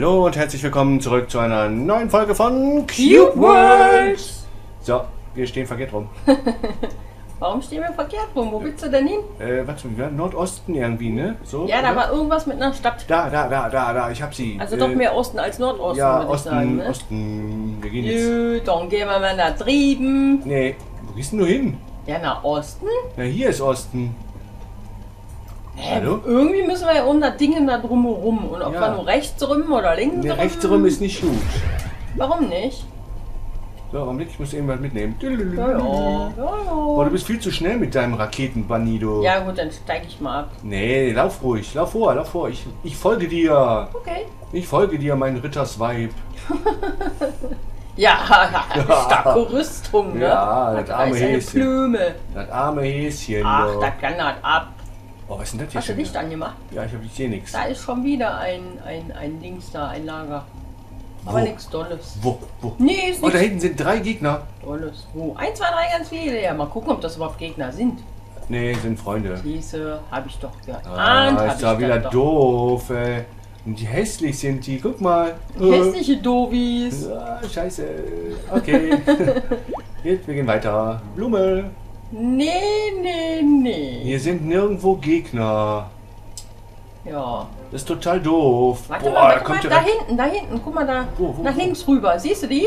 Hallo und herzlich willkommen zurück zu einer neuen Folge von Cube World. So, wir stehen verkehrt rum. Warum stehen wir verkehrt rum? Wo willst du denn hin? Äh, was, wir- Nordosten irgendwie, ne? So, Ja, da oder? war irgendwas mit einer Stadt. Da, da, da, da, da, ich hab sie. Also Äh, doch mehr Osten als Nordosten, Ja, würde ich Osten, sagen. Ne? Osten. Wir gehen jetzt. Jö, dann gehen wir mal nach drüben. Nee, wo gehst denn du hin? Ja, nach Osten? Na, hier ist Osten. Hallo? Irgendwie müssen wir ja um das Ding da drumherum. Und ob Ja. wir nur rechts rum oder links Der rum? rechte rum ist nicht gut. Warum nicht? So, Augenblick, ich muss irgendwas mitnehmen. Ja, ja. Oh, du ja. bist viel zu schnell mit deinem Raketenbunny, du. Ja gut, dann steige ich mal ab. Nee, lauf ruhig, lauf vor, lauf vor. Ich, ich folge dir. Okay. Ich folge dir, mein Rittersweib. Ja, starke Rüstung, ne? Ja, das arme Häschen. Plüme. Das arme Häschen. Ach, da kann das ab. Oh, was ist denn das hier Hast du Licht wieder? angemacht? Ja, ich, hab, ich sehe nichts. Da ist schon wieder ein, ein, ein Dings da, ein Lager. Aber Wo? nichts Dolles. Wo? Wo? Nee, ist Oh, da hinten sind drei Gegner. Dolles. Wo? Ein, zwei, drei, ganz viele. Ja, mal gucken, ob das überhaupt Gegner sind. Nee, sind Freunde. Diese habe ich doch geahnt. Ah, ist da wieder doof, ey. Und die hässlich sind die. Guck mal. Hässliche Dovis. Ah, scheiße. Okay. Jetzt, wir gehen weiter. Blume. Nee, nee, nee. Hier sind nirgendwo Gegner. Ja. Das ist total doof. Warte Boah, mal, da kommt mal, ja. da hinten, da hinten. Guck mal da. Wo, wo, nach wo? links rüber. Siehst du die?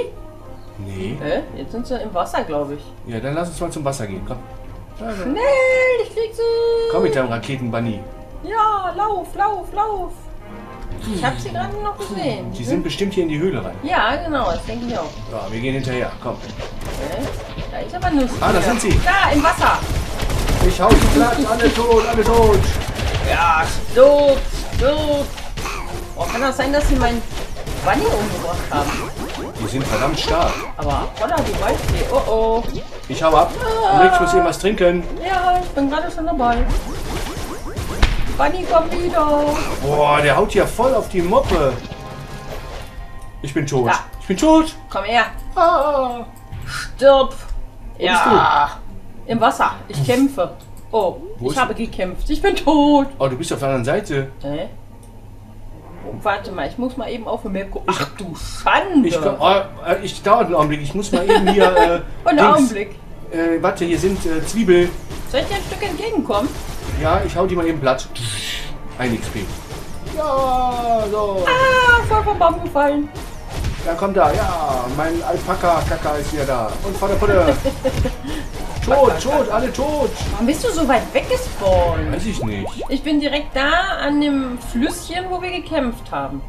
Nee. Hä? Jetzt sind sie im Wasser, glaube ich. Ja, dann lass uns mal zum Wasser gehen. Komm. Schnell, ich krieg sie. Komm mit deinem Raketenbunny. Ja, lauf, lauf, lauf. Ich habe sie gerade noch gesehen. Die sind bestimmt hier in die Höhle rein. Ja, genau, das denke ich auch. Ja, wir gehen hinterher. Komm. Okay. Da ist aber nichts. Ah, da sind sie. Da, im Wasser. Ich hau die platt. Alle tot, alle tot. Ja, stirb, stirb. Oh, kann das sein, dass sie meinen Bunny umgebracht haben? Die sind verdammt stark. Aber holla, die weiß sie. Oh, oh. Ich hau ab. Augenblick, ich muss irgendwas trinken. Ja, ich bin gerade schon dabei. Bunny, komm wieder. Boah, der haut ja voll auf die Moppe. Ich bin tot. Ja. Ich bin tot. Komm her. Ah. Stirb. bist Ja. Im Wasser. Ich kämpfe. Oh, Wo ich habe gekämpft. Ich bin tot. Oh, du bist auf der anderen Seite. Hä? Oh, warte mal, ich muss mal eben auf den Map gucken. Ach du Schande. Ich, komm, oh, äh, ich dauert einen Augenblick. Ich muss mal eben hier. Äh, Und Dings. Augenblick. Äh, warte, hier sind äh, Zwiebel. Soll ich dir ein Stück entgegenkommen? Ja, ich hau die mal eben platt. Ein XP. Ja, so. Ah, voll vom Baum gefallen. Ja, komm da. Ja, mein Alpaka-Kaka ist wieder da. Und von der Putte. tot, tot, alle tot. Warum bist du so weit weggespawnt? Weiß ich nicht. Ich bin direkt da an dem Flüsschen, wo wir gekämpft haben.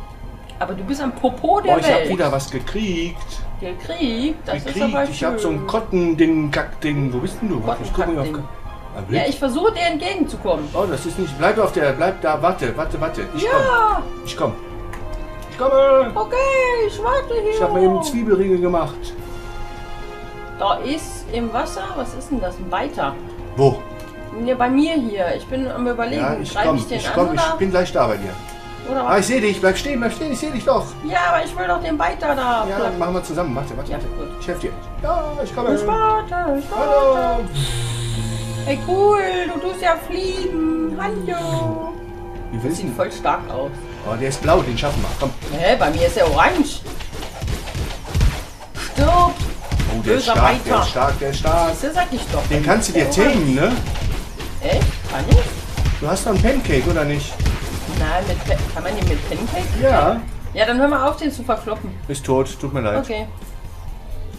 Aber du bist am Popo der Boah, ich hab Welt. wieder was gekriegt. Gekriegt? Das ist gekriegt. aber Ich hab so ein schön. Kottending, Kackding. Wo bist denn du? Warte, ich guck mal auf. Ja, ich versuche dir entgegenzukommen. Oh, das ist nicht. Bleib auf der. Bleib da. Warte, warte, warte. Ich komm. Ja, Ich komm. Ich komme. okay, ich warte hier. Ich habe mir eben Zwiebelringe gemacht. Da ist im Wasser, was ist denn das? Ein Weiter. Wo? Ja, bei mir hier. Ich bin am überlegen, Ja, ich komm. ich den Ich an komm. Ich bin gleich da bei dir. oder Ah, ich sehe dich. Bleib stehen, bleib stehen. Ich sehe dich doch. ja, aber ich will doch den Weiter da. Ja, dann machen wir zusammen. Warte, warte, Ja, warte. gut. Ich helfe dir. Ja, ich komme. Ich warte, ich warte. Hallo. Hey, cool, du tust ja fliegen. Hallo. Wie willst Sieht du? voll stark aus. Oh, der ist blau. Den schaffen wir. Komm. Hä, bei mir ist er orange. Stirb. Oh, der ist Böser stark. Der ist stark. Der ist stark. Das sag ich doch. Den kannst du dir Der tamen, ne? Echt? Kann ich? Du hast doch einen Pancake, oder nicht? Nein, mit kann man den mit Pancake? Ja. Ja, dann hör mal auf, den zu verkloppen. Ist tot. Tut mir leid. Okay.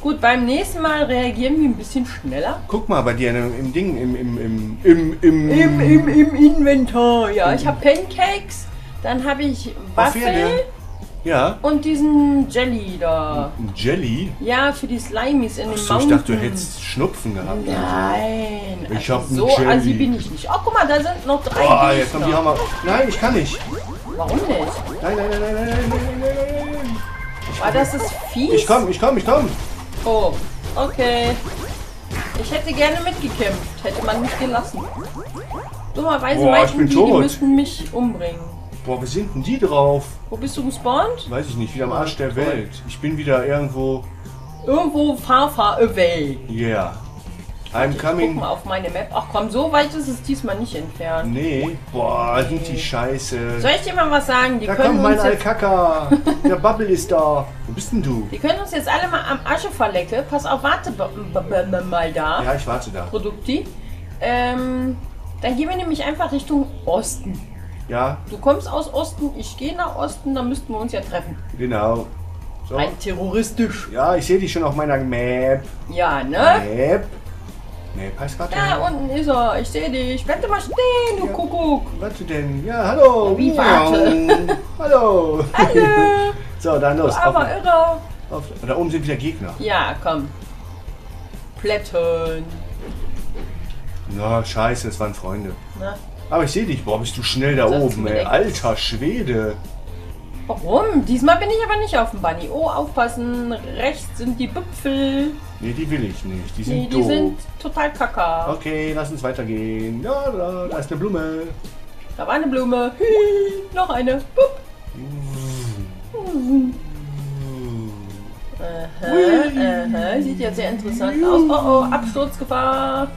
Gut, beim nächsten Mal reagieren wir ein bisschen schneller. Guck mal bei dir im, Ding, im, im, im, im, im, Im, im, im Inventar. Ja, ich habe Pancakes, dann habe ich Auf Pferde. Waffel Ja. und diesen Jelly da. Ein Jelly? Ja, für die Slimies in den Achso, ich dachte, du hättest Schnupfen gehabt. Nein. Ich also hab so Jelly. assi bin ich nicht. Oh, guck mal, da sind noch drei Oh, jetzt kommt die Hammer. Nein, ich kann nicht. Warum nicht? Nein, nein, nein, nein, nein, nein, nein, nein, nein. Weil das ist fies. Ich komm, ich komm, ich komm. Oh, okay. Ich hätte gerne mitgekämpft, hätte man mich gelassen. Dummerweise Boah, ich bin die, die tot. müssten mich umbringen. Boah, wie sind denn die drauf? Wo bist du gespawnt? Weiß ich nicht, wieder am Arsch der. Welt. Ich bin wieder irgendwo. Irgendwo far away. Yeah. I'm Ich guck coming. mal auf meine Map. Ach komm, so weit ist es diesmal nicht entfernt. Nee. Boah, sind die scheiße. Soll ich dir mal was sagen? Die Da kommt mein Alkaka. Der Bubble ist da. Wo bist denn du? die können uns jetzt alle mal am Asche verlecken. Pass auf, warte mal da. Ja, ich warte da. Produkti. Ähm, dann gehen wir nämlich einfach Richtung Osten. Ja, Du kommst aus Osten, ich gehe nach Osten, dann müssten wir uns ja treffen. genau. So. Ein terroristisch. Ja, ich sehe dich schon auf meiner Map. Ja, ne? Map. Map heißt warte. Da unten ist er. Ich sehe dich. Bleib doch mal stehen, du Ja. Kuckuck. Warte denn? Ja, hallo. Ja, wie warte? hallo. Hallo. So, dann los. Auf, Aber irre. auf, da oben sind wieder Gegner. Ja, komm. Plätten. Na, scheiße, es waren Freunde. Na, Aber ich sehe dich. Boah, bist du schnell da du oben, ey. Alter Schwede. warum? Diesmal bin ich aber nicht auf dem Bunny. Oh, aufpassen. Rechts sind die Büpfel. Nee, die will ich nicht. Die sind Nee, die doof. sind total kacker. Okay, lass uns weitergehen. Ja, da, da ist eine Blume. Da war eine Blume. Hi, noch eine. Bup. Aha, aha. Sieht ja sehr interessant aus. Oh, oh, Absturzgefahr.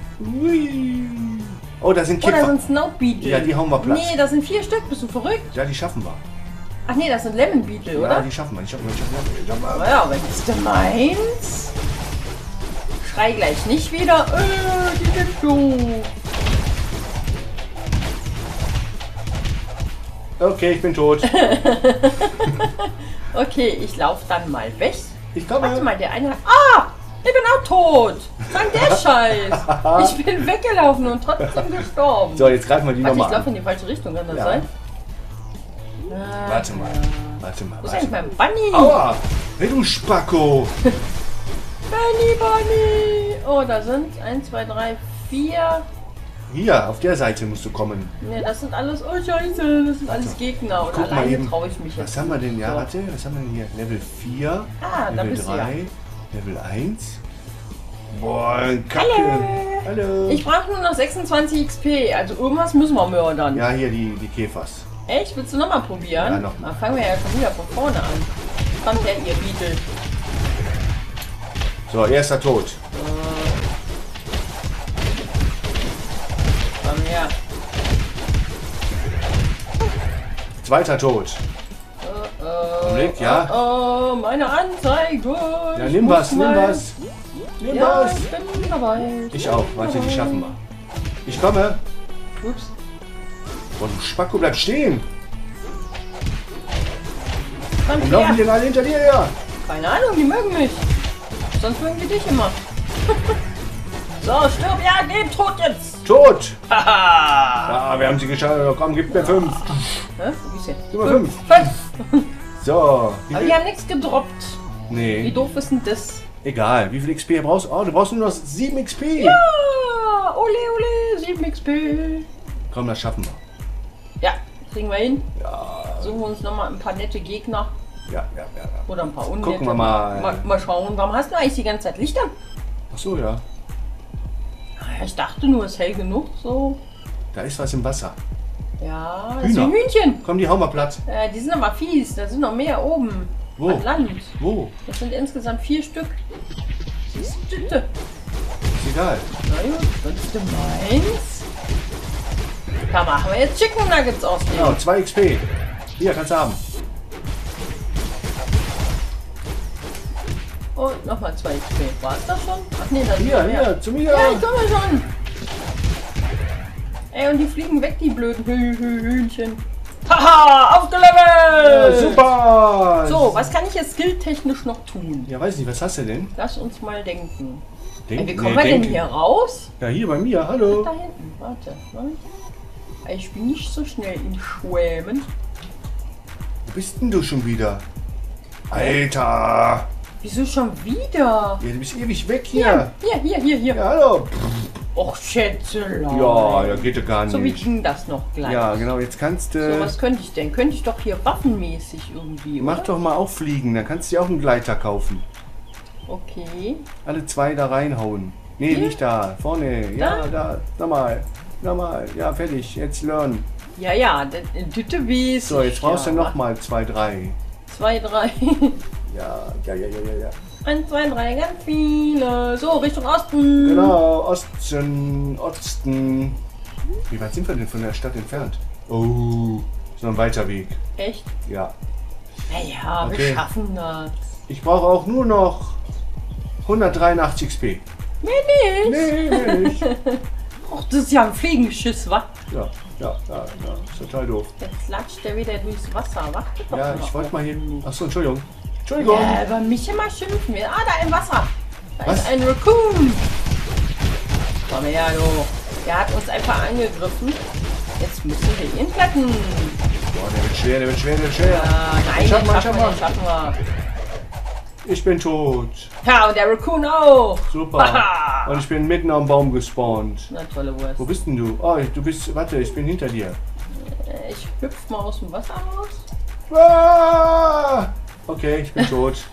Oh, da sind Oh, da sind Snow Beetle. Ja, die hauen wir platt. Nee, das sind vier Stück. Bist du verrückt? Ja, die schaffen wir. Ach nee, das sind Lemon Beetle, Ja, oder? die schaffen wir. Die schaffen wir. Die schaffen wir. Die schaffen wir. Ja, wenn es du meinst. Schrei gleich nicht wieder. Äh, die sind doof. Okay, ich bin tot. Okay, ich laufe dann mal weg. Ich Warte komme. mal, der eine. Ah! Ich bin auch tot. Sag der Scheiß. Ich bin weggelaufen und trotzdem gestorben. So, jetzt greifen wir die Warte, ich nochmal laufe in die falsche Richtung, kann das Ja. sein? Warte mal. Warte mal. Wo ist Warte eigentlich mein Bunny? Aua! Hey, du Spacko! Bunny, Bunny. Oh, da sind 1, 2, 3, 4. Hier, auf der Seite musst du kommen. Ne, das sind alles. Oh, Scheiße. Das sind alles Gegner. Und Guck alleine traue ich mich jetzt. Was haben wir denn? Ja, So. warte, was haben wir denn hier? Level 4, Ah, Level bist du ja. 3, Level 1. Boah, Kacke. Hallo. Hallo. Ich brauche nur noch 26 XP. Also irgendwas müssen wir mördern. Ja, hier die, die Käfers. Echt? Willst du nochmal probieren? Ja, noch mal. Dann fangen wir ja schon wieder von vorne an. Kommt her, ihr Beetle. So, erster Tod. Komm her. Zweiter Tod. Oh, oh, Augenblick, ja. Oh, oh, meine Anzeige. Ja, Ich nimm muss was, nimm was. Nimm Ja, was. ich bin dabei. Ich auch. Warte, die schaffen wir. Ich komme. Ups. Boah, du Spacko, bleib stehen. Komm Und laufen die alle hinter dir her? Keine Ahnung, die mögen mich. Sonst mögen die dich immer. so, stirb. Ja, geh tot jetzt. Tot. Haha. Ah, wir haben sie geschafft. Komm, gib mir fünf. Hä? Ist der? Gib mir fünf. Fünf. So. Wie Aber die haben nichts gedroppt. Wie Nee, doof ist denn das? egal. Wie viel XP brauchst du? Oh, du brauchst nur noch 7 XP. Ah, ole, ole, 7 XP. Komm, das schaffen wir. Ja, kriegen wir hin. Ja, Suchen wir uns nochmal ein paar nette Gegner ja, ja, ja. ja. oder ein paar unnette. Gucken wir mal. mal. Mal schauen. Warum hast du eigentlich die ganze Zeit Lichter? Ach so, ja. Ich dachte nur, es ist hell genug. So. Da ist was im Wasser. Ja, das sind. Hühnchen. Komm, die hauen wir platt. Äh, die sind aber fies. Da sind noch mehr oben. Wo? An Land. Wo? Das sind insgesamt vier Stück. Siehst du? Ist egal. Na gut, wenn du meinst. Da machen wir jetzt Chicken Nuggets aus. Genau, 2 XP. Hier, kannst du haben. Und nochmal zwei XP. War es das schon? Ach nee, da sind Hier, hier, zu mir. Ja, ich komme schon. Ey, und die fliegen weg, die blöden Hü Hü Hühnchen. Haha, Ja, aufgelevelt! super. So, was kann ich jetzt skilltechnisch noch tun? Ja, weiß nicht, was hast du denn? Lass uns mal denken. Denk, Ey, wie kommen nee, wir denn denk- hier raus? Ja, hier bei mir. Hallo. Da hinten, warte. warte. Ich bin nicht so schnell im Schwämen. Wo bist denn du schon wieder? Alter. Wieso schon wieder? Ja, du bist ewig weg hier. Hier, hier, hier, hier. Ja, hallo. Och, Schätzelein. Ja, ja, geht ja gar So wie nicht. ging das noch gleich? Ja, genau, jetzt kannst du... So, was könnte ich denn? Könnte ich doch hier waffenmäßig irgendwie, Mach oder? doch mal auch fliegen, dann kannst du dir auch einen Gleiter kaufen. Okay. Alle zwei da reinhauen. Nee, Hier? nicht da. Vorne. Ja, Da? da. Nochmal. Nochmal. Ja, fertig. Jetzt learn. Ja, ja, Tüte weiß So, jetzt brauchst ja. du nochmal zwei, drei. Zwei, drei. Ja, ja, ja, ja, ja, ja. Eins, zwei, drei, ganz viele. So, Richtung Osten. Genau, Osten, Osten. Wie weit sind wir denn von der Stadt entfernt? Oh, ist noch ein weiter Weg. Echt? Ja. Naja, Okay. wir schaffen das. Ich brauche auch nur noch 183 XP. Nee, nee. Nee, nicht. Och, das ist ja ein Fliegenschiss, wa? Ja, ja, ja, ja, ist total doof. Jetzt latscht der wieder durchs Wasser. Doch Ja, ich wollte mal hier. Achso, Entschuldigung. Entschuldigung. Ja, über mich immer schimpfen. Ah, da im Wasser. Da Was? ist ein Raccoon. Komm her, du. Der hat uns einfach angegriffen. Jetzt müssen wir ihn retten. Boah, der wird schwer, der wird schwer, der wird schwer. Ah, nein, schaff mal, schaffen ich wir, schaff den schaffen wir. Ich bin tot. Ja, und der Raccoon auch. Super. Und ich bin mitten am Baum gespawnt. Na, tolle Wurst. Wo bist denn du? Oh, du bist. Warte, ich bin hinter dir. Äh, Ich hüpf mal aus dem Wasser raus. Ah! Okay, ich bin tot.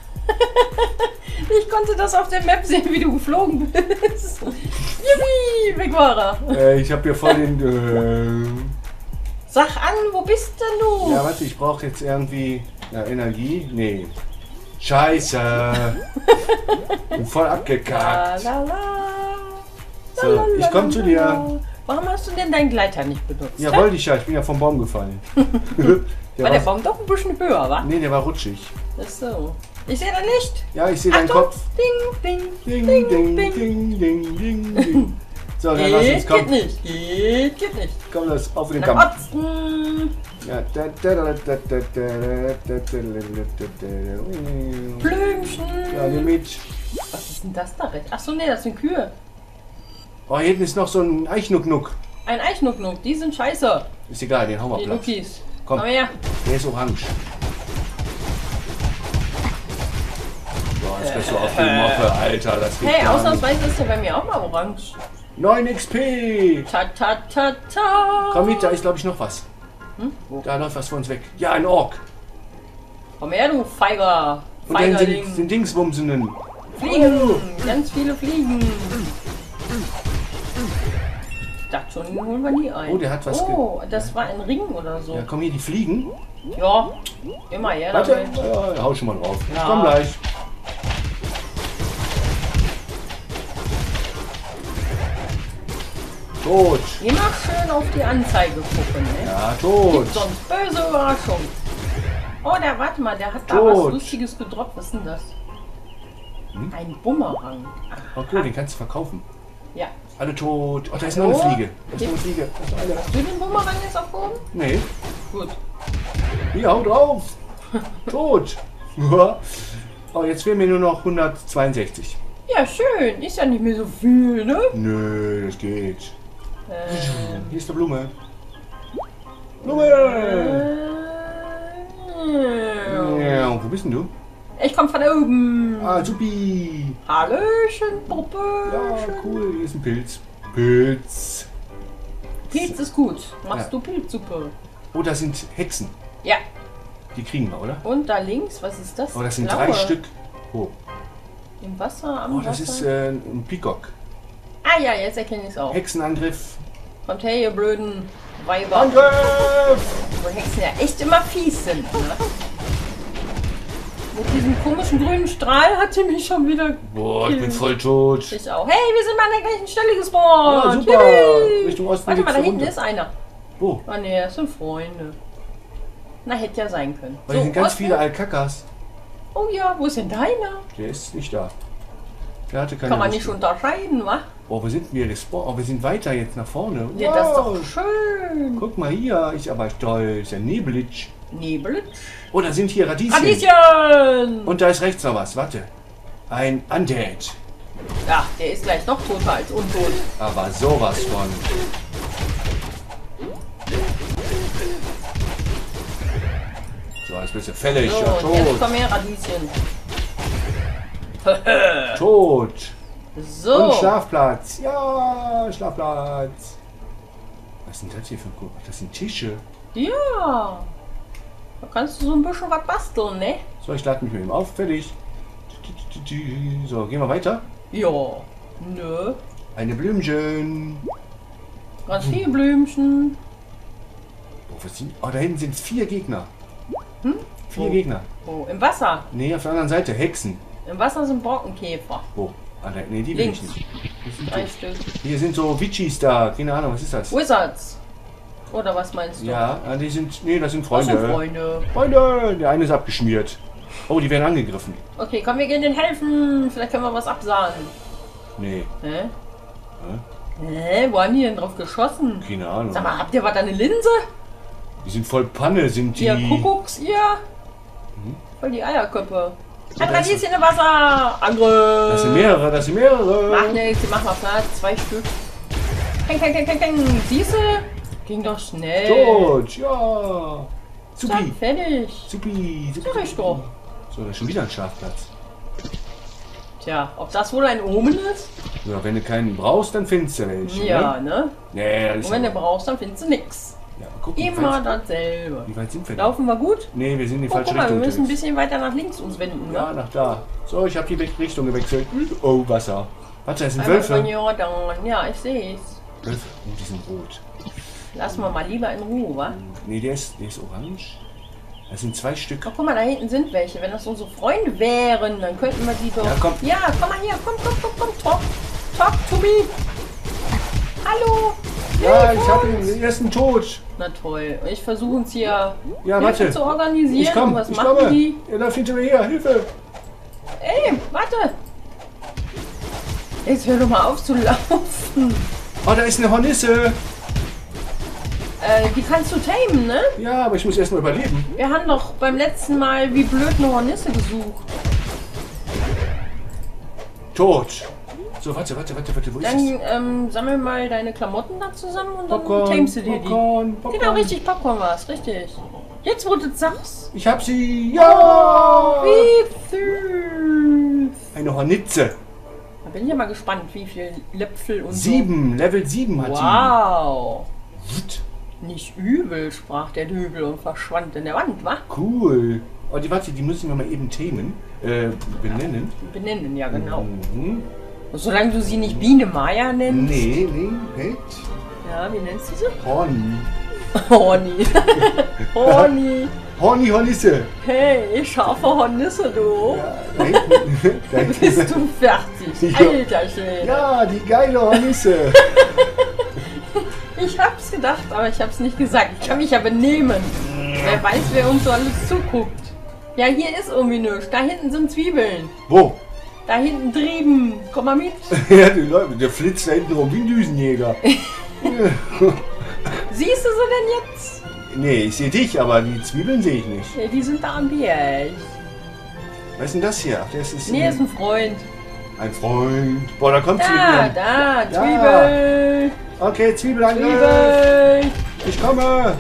Ich konnte das auf der Map sehen, wie du geflogen bist. Yippie, weg war er. äh, ich habe hier voll den. Äh, Sag an, wo bist denn du? ja, warte, ich brauche jetzt irgendwie ja, Energie. Nee. Scheiße. bin voll abgekackt. la, la. So, La, la, ich komm zu dir. Warum hast du denn deinen Gleiter nicht benutzt? Ja, hä? wollte ich ja. Ich bin ja vom Baum gefallen. der War der Baum doch ein bisschen höher, wa? nee, der war rutschig. Ach so. Ich sehe da Licht. Ja, ich sehe deinen. Kopf. Ding, ding, Ding, ding, ding, ding, ding, ding. So, dann lass uns, Geht, geht nicht. Geht, geht nicht. komm, los, auf den Kampf. Osten. Ja. Blümchen. Ja, nimm mit. Was ist denn das da rechts? Ach so, nee, das sind Kühe. Oh, hier hinten ist noch so ein Eichnucknuck. Ein Eichnucknuck. Die sind scheiße. Ist egal, den hauen wir Die platt. Nuckis. Komm. Komm her. Der ist orange. Boah, jetzt bist du auf die Moppe, Alter. Das geht Hey, gar nicht. ausnahmsweise ist der bei mir auch mal orange. 9 XP. Ta ta ta ta. Komm mit, da ist glaube ich noch was. Hm? Wo? Da läuft was von uns weg. Ja, ein Ork. Komm her, du Feiger. Und dann sind, Feigerling. sind Dingsbumsenen. Fliegen. Ganz viele Fliegen. Den holen wir nie ein. Oh, der hat was Oh, das war ein Ring oder so. Ja, komm hier, die fliegen. Ja, immer her Warte, ja, hau schon mal drauf. Ich Ja. komm gleich. Tot. Immer schön auf die Anzeige gucken, ne? Ja, tot. Gibt sonst böse Überraschung. Oh, der, warte mal, der hat da Tot. was Lustiges gedroppt. Was ist denn das? Hm? Ein Bumerang. Aha. Okay, den kannst du verkaufen. Ja. Alle tot. Oh, da ist noch eine? Fliege. Da ist noch eine Fliege. Da ist eine. Hast du den Bumerang jetzt aufgehoben? Nee. Gut. Hier, hau drauf. tot. Oh, jetzt fehlen mir nur noch 162. Ja, schön. Ist ja nicht mehr so viel, ne? Nö, das geht. Äh, Hier ist eine Blume. Blume! äh, Ja, wo bist denn du? Ich komm von oben. Ah, supi. Hallöchen, Ja, Puppe. cool. Hier ist ein Pilz. Pilz. Pilz ist gut. Machst Ja. du Pilzsuppe? Oh, das sind Hexen. Ja. Die kriegen wir, oder? Und da links, was ist das? Oh, das sind Blaue. drei Stück. Oh, Im Wasser, am oh das Wasser. ist äh, ein Peacock. ah ja, jetzt erkenne ich es auch. Hexenangriff. Kommt her, ihr blöden Weiber. Angriff! Wo Hexen ja echt immer fies sind, ne? Mit diesem komischen grünen Strahl hat sie mich schon wieder... Boah, ich bin voll tot. Ich auch. Hey, wir sind mal an der gleichen Stelle gespawnt. Ja, super. Richtung Osten Warte mal, da hinten runter. ist einer. Wo? Ah ne, das sind Freunde. Na, hätte ja sein können. Weil hier sind ganz Osten. viele Alkakas. Oh ja, wo ist denn deiner? Der ist nicht da. Der hatte keine Kann man nicht Rüstung. unterscheiden, wa? Oh, wo sind wir gespawnt? Oh, wir sind weiter jetzt nach vorne. Ja, das ist Wow. doch schön. Guck mal hier, ist aber toll. Ist ja nebelig. Nebelitsch. Oh, da sind hier Radieschen. Radieschen! Und da ist rechts noch was. Warte. Ein Undead. Ja, der ist gleich noch toter als untot. Aber sowas von. So, jetzt bist du fällig. So, ja, und jetzt tot. kommen her Radieschen. Tot. So. Und Schlafplatz. Ja, Schlafplatz. Was sind das hier für Guck? Das sind Tische. Ja. Da kannst du so ein bisschen was basteln, ne? So, ich lade mich mit ihm auf. Fertig. So, gehen wir weiter. Ja. Nö. Eine Blümchen. Ganz viele Blümchen. Oh, was sind, oh, da hinten sind vier Gegner. Hm? Vier Wo? Gegner. Oh, im Wasser. Nee, auf der anderen Seite Hexen. Im Wasser sind Borkenkäfer. Wo? Ah, ne, nee, die Links. ich nicht. Die sind Drei doof. Stück. Hier sind so Witchis da. Keine Ahnung, was ist das? Wizards. Oder was meinst du? Ja, ah, die sind. Nee, das sind Das Freunde. sind Freunde. Freunde! Der eine ist abgeschmiert. Oh, die werden angegriffen. Okay, komm, wir gehen denen helfen. Vielleicht können wir was absahen. Nee, Hä? Hä? Wo haben die denn drauf geschossen? keine Ahnung. Sag mal, habt ihr was an eine Linse? Die sind voll Panne, sind die. Ihr Kuckucks, ihr? Voll die Eierköpfe. Ist- Radieschen im Wasser! Angriff! Das sind mehrere, das sind mehrere. Mach nichts, mach mal Platz. Zwei Stück. Peng, peng, peng, peng, peng. Siehste? Ging doch schnell. Tot, ja. Zack, Supi, fertig. supi, supi. Sag ich doch. So, da ist schon wieder ein Schlafplatz. Tja, ob das wohl ein Omen ist? Ja, wenn du keinen brauchst, dann findest du welche. Ja, Ne? ne? Nee, Und wenn du brauchst, dann findest du nix. ja, guck, Immer dasselbe. wie weit sind wir denn? Laufen wir gut? Nee, wir sind in die Oh, falsche guck mal, wir Richtung müssen ein bisschen weiter nach links uns wenden. Ja, Ne? nach da. So, ich habe die Richtung gewechselt. Oh, Wasser. Warte, das sind Wölfe. Ja, ich seh's. Wölfe. Oh, die sind rot. Lassen wir mal lieber in Ruhe, wa? Nee, der ist, der ist orange. Das sind zwei Stück. Ach, guck mal, da hinten sind welche. Wenn das unsere Freunde wären, dann könnten wir die doch... Ja, komm. Ja, komm mal hier. Komm, komm, komm, komm. Talk, talk to me. Hallo. Ja, ich habe uns. den ersten tot. Na toll. Ich versuche uns hier Ja, warte. zu organisieren. Ich komm, was ich machen komme. die? Er läuft hinter mir her. Hilfe. Ey, warte. Jetzt hör doch mal auf zu laufen. Oh, da ist eine Hornisse. Äh, die kannst du tamen, ne? Ja, aber ich muss erst mal überleben. Wir haben doch beim letzten Mal wie blöd eine Hornisse gesucht. Tot. So, warte, warte, warte, warte. Wo ist es? Dann ähm, sammel mal deine Klamotten da zusammen und dann Popcorn, tamest du dir die. Popcorn, Popcorn. Genau, richtig, Popcorn war es, richtig. Jetzt, wo du das sagst. Ich hab sie. Ja. Wie süß. Eine Hornitze. Da bin ich ja mal gespannt, wie viel Löpfel und Sieben. Level sieben hat so. Wow. Nicht übel, sprach der Dübel und verschwand in der Wand, wa? Cool. Oh, die, warte, die müssen wir mal eben themen. Äh, benennen. Benennen, ja genau. Mhm. Und solange du sie nicht Biene Maya nennst. Nee, nee, nee. Ja, wie nennst du sie? Horny. Horny. Horny. Horny Hornisse. Hey, scharfe Hornisse, du. Ja, da hinten- da hinten- Bist du fertig? Alter Schwede. ja, die geile Hornisse. Ich hab's gedacht, aber ich hab's nicht gesagt. Ich kann mich ja benehmen. Wer weiß, wer uns so alles zuguckt. Ja, hier ist irgendwie nichts. Da hinten sind Zwiebeln. Wo? Da hinten drüben. Komm mal mit. Ja, die Leute, der flitzt da hinten rum wie ein Düsenjäger. Siehst du sie denn jetzt? nee, ich sehe dich, aber die Zwiebeln sehe ich nicht. Ja, die sind da am Berg. Was ist denn das hier? Das ist Nee, ist ein Freund. Ein Freund. Boah, da kommt Da, Zwiebeln. da, Zwiebel. Okay, Zwiebelangriff. Zwiebel. Ich komme.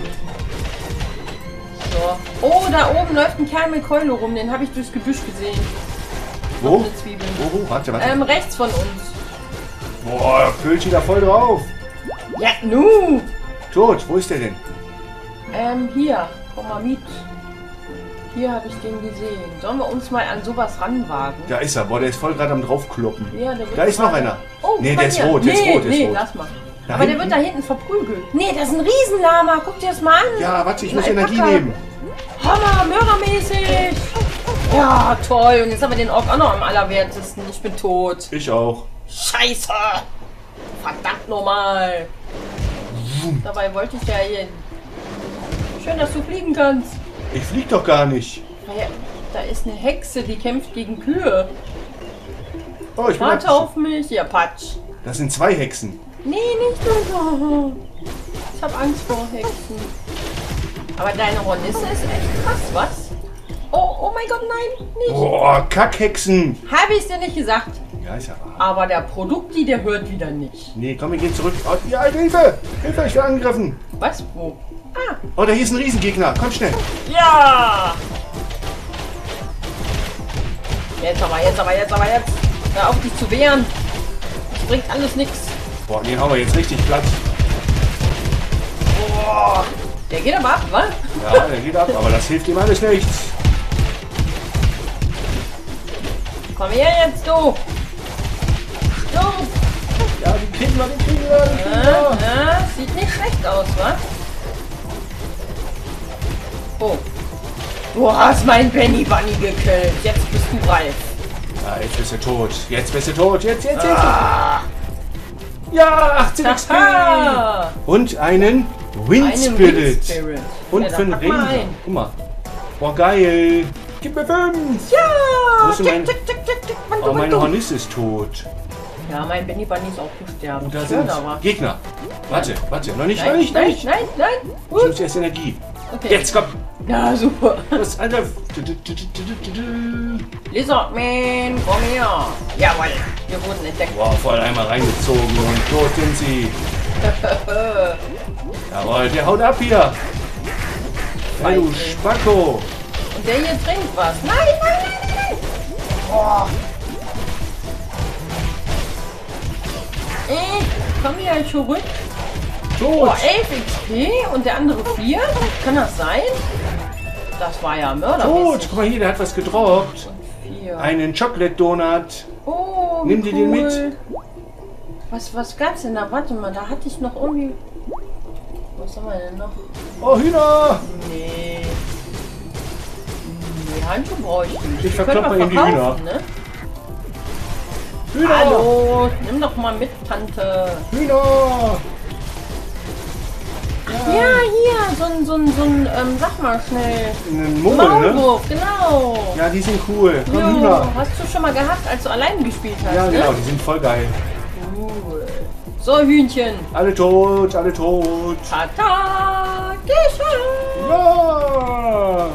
So. Oh, da oben läuft ein Kerl mit Keule rum. Den habe ich durchs Gebüsch gesehen. Wo? Eine Zwiebel. Wo, wo? Warte, warte. Ähm, rechts von uns. Boah, Kölsch da voll drauf. Ja, nu. Tot, wo ist der denn? Ähm, hier. Komm mal mit. Hier habe ich den gesehen. Sollen wir uns mal an sowas ranwagen? Da ist er. Boah, der ist voll gerade am draufkloppen. Ja, der Da ist noch einer. Oh, Nee, der ist hier. rot, der ist nee, rot, der ist nee, rot. lass mal. Da Aber der hinten? wird da hinten verprügelt. Nee, das ist ein Riesenlama. Guck dir das mal an. Ja, warte, ich Ein muss Energie Alpaka. nehmen. Hammer, mördermäßig. Ja, toll. Und jetzt haben wir den Ork auch noch am allerwertesten. Ich bin tot. Ich auch. Scheiße. Verdammt nochmal. Dabei wollte ich ja hier... Schön, dass du fliegen kannst. Ich flieg doch gar nicht. Da ist eine Hexe, die kämpft gegen Kühe. Oh, ich Warte auf mich, ihr Patsch. Das sind zwei Hexen. Nee, nicht so. Ich hab Angst vor Hexen. Aber deine Hornisse ist echt krass, was? Oh, oh mein Gott, nein, nicht. Boah, Kackhexen. Habe ich dir nicht gesagt. Ja, ist ja wahr. Aber der Produkti, der hört wieder nicht. Nee, komm, wir gehen zurück. Oh, ja, Hilfe! Hilfe, ich werde angegriffen. Was? Wo? Oh, da hier ist ein Riesengegner. Komm schnell. ja! Jetzt aber, jetzt aber, jetzt aber, jetzt. Hör auf, dich zu wehren. Das bringt alles nichts. Boah, den hauen wir jetzt richtig platt. Boah. Der geht aber ab, wa? Ja, der geht ab, aber das hilft ihm alles nichts. Komm her jetzt, du. Stirb. Ja, die kriegen wir, die kriegen wir, die kriegen Ja, wir. ja, sieht nicht schlecht aus, wa? Oh. Du hast meinen Benny Bunny gekillt. Jetzt bist du reif. Ah, jetzt bist du tot. Jetzt bist du tot. Jetzt, jetzt, jetzt. Ja, 18 XP. Und einen Wind Einen Spirit. Wind Spirit. Und Ja, für einen ein. Guck mal. Boah, geil. Gib mir fünf. Ja! Wo ist mein- tick, tick, tick, tick, Mann, Oh, meine Horniss ist tot. Ja, mein Benny Bunny ist auch gestorben. Und da sind. Gegner. Warte, warte. Noch nicht, noch Nein, nicht, noch nein, nicht. nein, nein. Ich Gut. muss erst Energie. Okay. Jetzt komm. Ja, super. Was, Alter. Lizardman, komm her. Jawohl, wir wurden entdeckt. Boah, voll einmal reingezogen und tot sind sie. Jawohl, der haut ab hier. Hey, du Feigling. Spacko. Und der hier trinkt was. Nein, nein, nein, nein. Oh. Äh, komm wieder zurück. Oh, Tot. 11 XP und der andere 4? Kann das sein? Das war ja Tot. mördermäßig. Guck mal hier, der hat was gedroppt. Einen Chocolate Donut. Oh, Nimm dir den mit. Was, was gab's denn da? Warte mal, da hatte ich noch irgendwie... Was haben wir denn noch? Oh, Hühner. Nee. Nee, Handschuhe brauche ich nicht. Ich Die verkloppe wir ihm die verkaufen, Ne? Hühner. Hallo, nimm doch mal mit, Tante. Hühner. Ja, hier, so ein, so ein, so ein, ähm, sag mal schnell. Ein Mummel, ne? Maulwurf, genau. Ja, die sind cool. Komm, Jo, hast du schon mal gehabt, als du allein gespielt hast, Ja, genau, ne? die sind voll geil. Cool. So, Hühnchen. Alle tot, alle tot. Tata, geschafft. Ja.